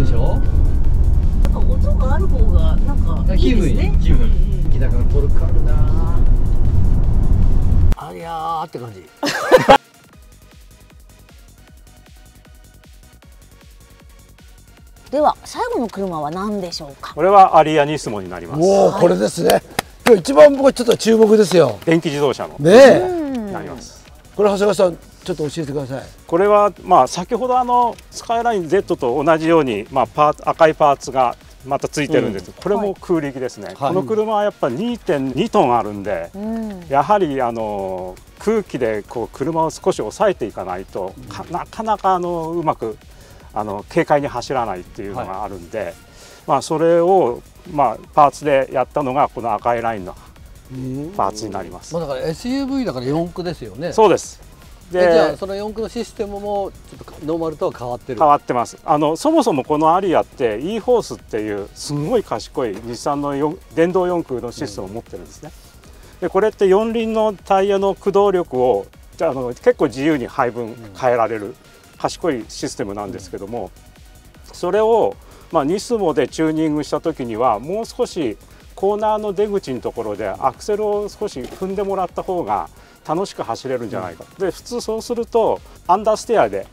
そうでしょ？なんか音がある方がなんかいいですね。気分。気だからトルクあるな。ありゃーって感じ。では最後の車は何でしょうか？これはアリアニスモになります。おおこれですね。今日一番僕ちょっと注目ですよ。電気自動車の。ねえ。うん。なります。これ長谷川さんちょっと教えてください。これはまあ先ほどあのスカイライン Z と同じようにまあパーツ赤いパーツがまたついてるんです、これも空力ですね、はい。この車はやっぱ2.2トンあるんで、うん。やはりあの空気でこう車を少し抑えていかないと、かなかなかあのうまくあの軽快に走らないっていうのがあるんで、まあそれをまあパーツでやったのがこの赤いラインのパーツになります。まあだから SUV だから四駆ですよね。そうです。でじゃあでその四駆のシステムもちょっとノーマルとは変わってる。変わってます。あのそもそもこのアリアって e ホースっていうすごい賢い日産のよ電動四駆のシステムを持ってるんですね。でこれって四輪のタイヤの駆動力をあの結構自由に配分変えられる賢いシステムなんですけどもそれを、まあ、ニスモでチューニングした時にはもう少しコーナーの出口のところでアクセルを少し踏んでもらった方が楽しく走れるんじゃないか、で普通そうするとアンダーステアで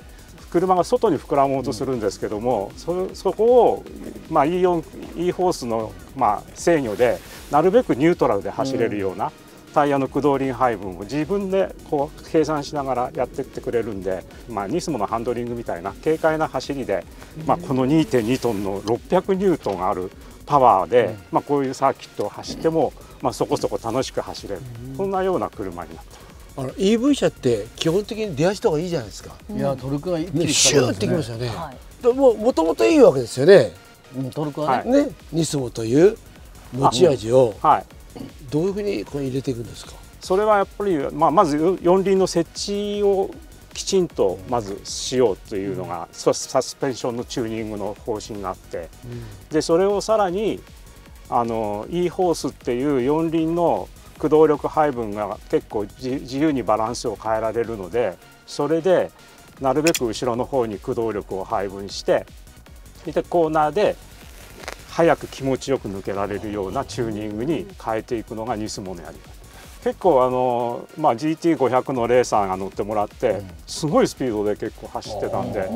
車が外に膨らもうとするんですけども、そそこを、まあ、E4 E ホースの、まあ、制御でなるべくニュートラルで走れるような、タイヤの駆動輪配分を自分でこう計算しながらやっていってくれるんで、まあ、ニスモのハンドリングみたいな軽快な走りで、まあ、この2.2トンの600ニュートンあるパワーで、まあ、こういうサーキットを走っても、まあ、そこそこ楽しく走れる、そんなような車になってますあの EV 車って基本的に出足とかいいじゃないですか。いやトルクが一気ね、にシューってきますよね。はい。でももともといいわけですよね。うんトルクはね、はい。ね、ニスモという持ち味をはい。どういうふうにこう入れていくんですか？それはやっぱり、まあ、まず四輪の設置をきちんとまずしようというのが、ササスペンションのチューニングの方針があって、でそれをさらにあの e ホースっていう四輪の駆動力配分が結構自自由にバランスを変えられるのでそれでなるべく後ろの方に駆動力を配分してでコーナーで早く気持ちよく抜けられるようなチューニングに変えていくのがニスモのやり方。結構あの、まあ、GT500 のレーサーが乗ってもらってすごいスピードで結構走ってたんで、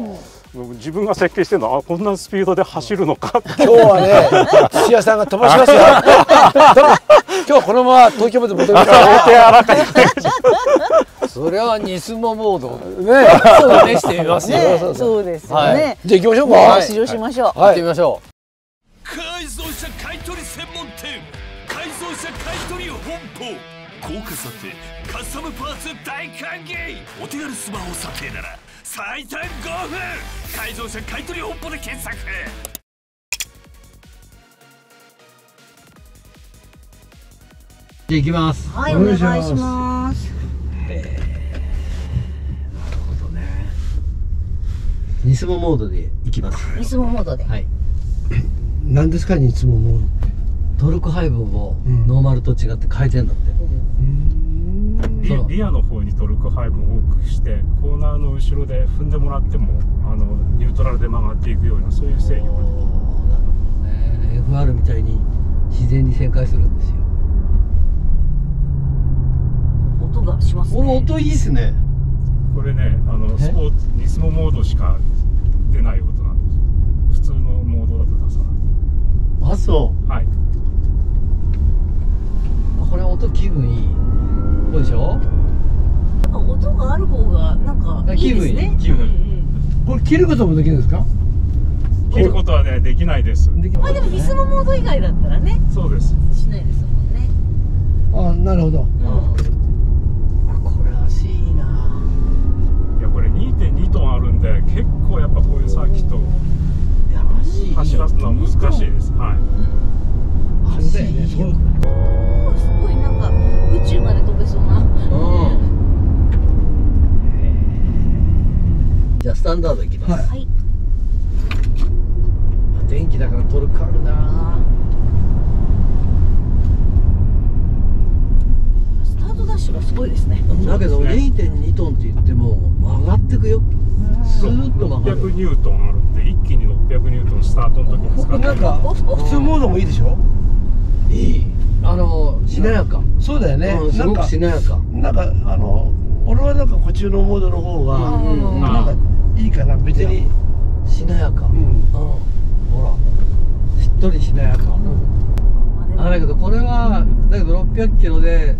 自分が設計してるのはあこんなスピードで走るのか？っ て今日はね、土屋さんが飛ばしますよ。今日このまま東京まで戻りますか手柔らかに それはニスモモード。ら。ね。そうね。してみますよ、ね。そうですよはねじゃあ行きましょうか。はい。試乗しましょう。行ってみましょ改造車買取専門店。改造車買取本舗高価査定カスタムパーツ大歓迎お手軽スマホ査定なら最短5分改造車買取本舗で検索うじゃあ行きます。はいお願いします。ニスモモードで行きます。リスモモードで。はい。何ですか、いつももう。トルク配分をん。ノーマルと違って変えてんだって、そうリリアの方にトルク配分を多くしてコーナーの後ろで踏んでもらってもあのニュートラルで曲がっていくようなそういう制御ができる。なるほどね。FR みたいに自然に旋回するんですよ。音がしますこれね音いいっすね。これねあのえ？スポーツニスモモードしか出ない音なんです。普通のモードだと出さない。あそはい、うこれ音気分いい。こうでしょなんか音がある方がなんかいいですね。気分いい気分うん。うんこれ切ることもできるんですか？切ることはねできないです。できまあでもリスモモード以外だったらね。そうです。しないですもんね。あ、なるほど。うん。あこれ足いいな。いやこれ2.2トンあるんで結構やっぱこういうサーキット走らすのは難しいです。はい。足いいよすごいなんか宇宙まで飛べそうな。うん。じゃあスタンダードいきます、はい。はいあ電気だからトルクあるな。スタートダッシュがすごいですね。だけどそうですね2.2トンって言っても曲がってくよ。スーッと曲がる600ニュートンあるんで一気に600ニュートンスタートの時に使ってなんか普通モードもいいでしょいいあのしなやか、そうだよね。うん、すごくなんかしなやか。なんかあの俺はなんかこっちのモードの方がうんうんなんかいいかな別にしなやか、うん。うん。ほら。しっとりしなやか、あだけどこれはだけど600キロで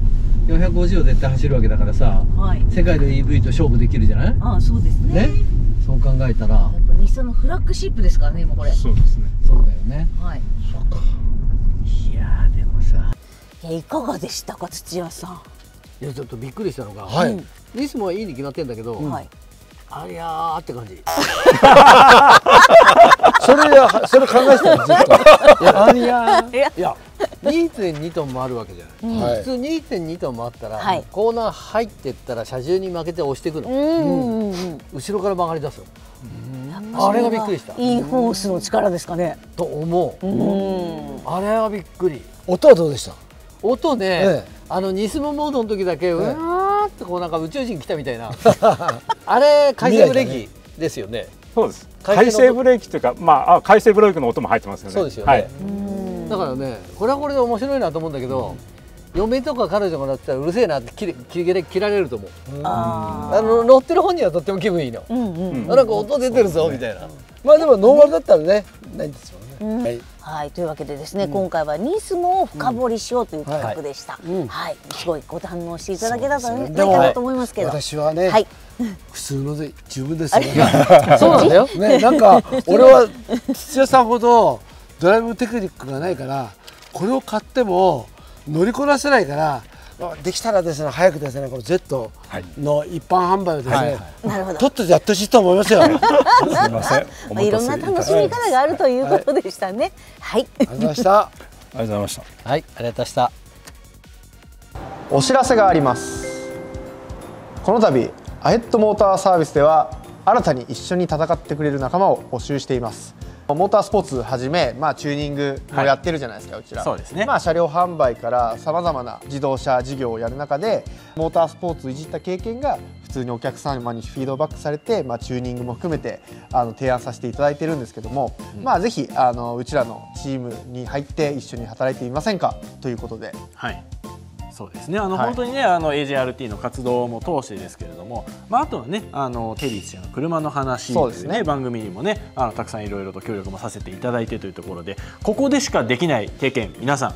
450を絶対走るわけだからさはい。世界で EV と勝負できるじゃない？ああそうですね。ね？そう考えたら。やっぱ日産のフラッグシップですからね今これ。そうですね。そうだよね。はい。いやーでもさいやいかがでしたか土屋さん？いやちょっとびっくりしたのが、はい。リスもはいいに決まってんだけど、はい。ありゃーって感じ。それはそれ考えてたのずっと。いやありゃー。いやいや2.2トンもあるわけじゃない、はい。普通2.2トンもあったら、はい。コーナー入ってったら車重に負けて押していくの、うんうんうん。後ろから曲がり出すの。うん。あれがびっくりした。いいフォースの力ですかね。と思う、うん。あれはびっくり。音はどうでした？音ね、ええ。あのニスモモードの時だけうえ。わーってこうなんか宇宙人来たみたいな。あれ回転ブレーキですよね。そうです。回生ブレーキというかまああ回生ブレーキの音も入ってますよね。そうですよね、はい。だからねこれはこれで面白いなと思うんだけど、嫁とか彼女が乗ってたらうるせえなって切れ切れ切られると思う。ああの乗ってる本人はとっても気分いいの、ーうんうん。あなんか音出てるぞみたいな、まあでもノーマルだったらねないんですよね、はい。はい、というわけでですね、今回はニスモを深掘りしようという企画でした。はい、すごいご堪能していただけたらない。かなと思いますけど。私はね、はい、普通ので十分ですよ。そうなんだよね、なんか俺は土屋さんほどドライブテクニックがないからこれを買っても乗りこなせないからあできたらですね早くですねこの Z の一般販売をですね、なるほど。とっととやってほしいと思いますよ。ありがとうすみませんおまあ、いろんな楽しみ方があるということでしたね。はい、ございました。ありがとうございました。はいありがとうございました。お知らせがあります。この度アヘッドモーターサービスでは新たに一緒に戦ってくれる仲間を募集していますモータースポーツはじめ、まあ、チューニングもやってるじゃないですか、うちら。そうですね。まあ、車両販売からさまざまな自動車事業をやる中でモータースポーツをいじった経験が普通にお客様にフィードバックされて、まあ、チューニングも含めてあの提案させていただいてるんですけども、まあ、ぜひあのうちらのチームに入って一緒に働いてみませんかということで。はいそうですね。あの、はい。本当にねあの AJRT の活動も通してですけれども、まあ、あとはねあのテリーちゃんの車の話というね。番組にもねあのたくさんいろいろと協力もさせていただいてというところでここでしかできない経験皆さん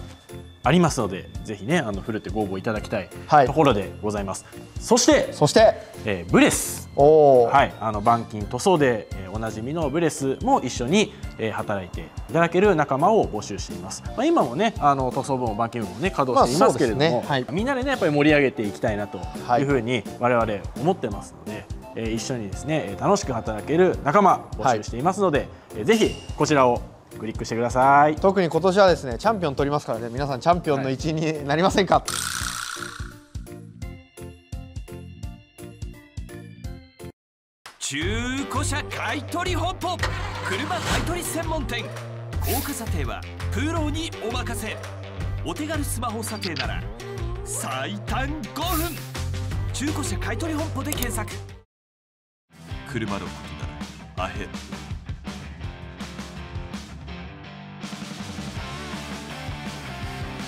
ありますのでぜひねあのふるってご応募いただきたいはい。ところでございます、そして、そしてえーブレス。はい、あの板金塗装で、えーおなじみのブレスも一緒に、えー働いていただける仲間を募集しています。まあ、今もね、あの塗装部も板金部もね稼働していますけれども、まあね。はい。みんなでねやっぱり盛り上げていきたいなとはいいうふうに我々思ってますので、えー一緒にですねえー楽しく働ける仲間募集していますので、えーぜひこちらをクリックしてください。特に今年はですねチャンピオン取りますからね。皆さんチャンピオンの一員になりませんか、中古車買取本舗車買取専門店。高価査定はプロにお任せ。お手軽スマホ査定なら最短5分。中古車買取本舗で検索。車のことならアヘッド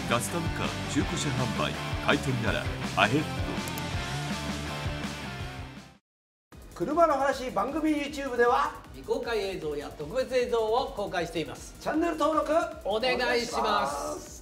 カスタムカー中古車販売買取ならアヘッド車の話番組 YouTube では。未公開映像や特別映像を公開しています。チャンネル登録。お願いします